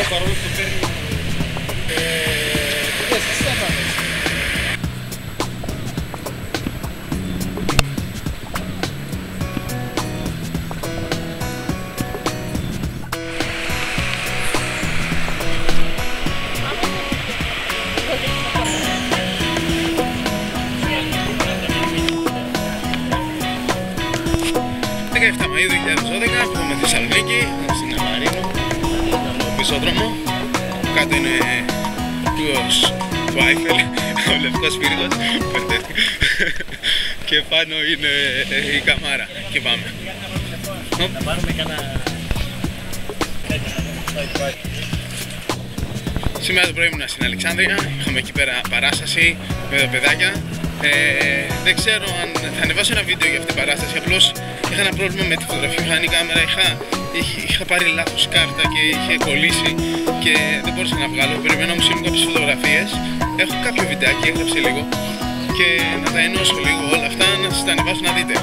αυτό παρόλο που παίρνει πολλές τις 2012 Θεσσαλονίκη, στην στο πισόδρομο. Κάτω είναι τούος του Άιφελ, ο λευκός πύργος, και πάνω είναι η καμάρα. Και πάμε. Να πάρουμε κανένα... Σήμερα το πρωί ήμουν στην Αλεξάνδρεια, είχαμε εκεί πέρα παράσταση με τα παιδάκια. Ε, δεν ξέρω αν θα ανεβάσω ένα βίντεο για αυτή την παράσταση, απλώς είχα ένα πρόβλημα με τη φωτογραφία μηχανή κάμερα, είχα, είχα, είχα πάρει λάθος κάρτα και είχε κολλήσει και δεν μπορούσα να βγάλω, περιμένω να μου στείλουν κάποιες φωτογραφίες. Έχω κάποιο βιντεάκι, έγραψε λίγο και να τα ενώσω λίγο όλα αυτά, να σας τα ανεβάσω να δείτε.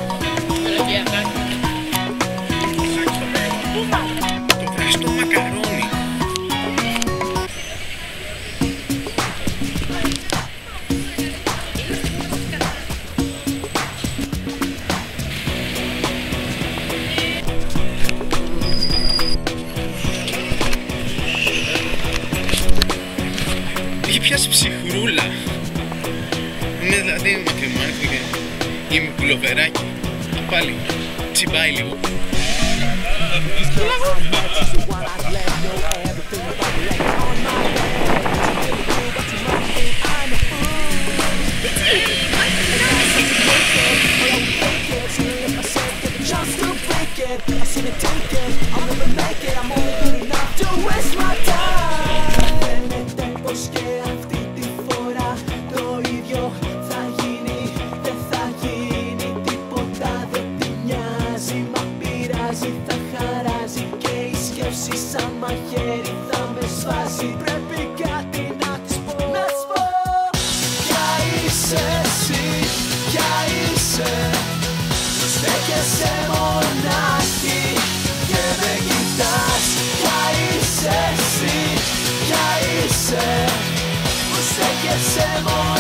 Πιάσει ψυχρούλα. Είναι δηλαδή μακριμάνικο και είμαι πουλοβεράκι. Και πάλι τσιμπάει λίγο. Just to break it, I seen it take it. I'll never make it. I'm only σαν μαχαίρι θα με σβάζει. Πρέπει κάτι να της πω. Να της πω. Ποια είσαι εσύ, ποια είσαι. Στέκεσαι μονάχη και με κοιτάς Ποια είσαι εσύ, ποια είσαι Που στέκεσαι μονάχη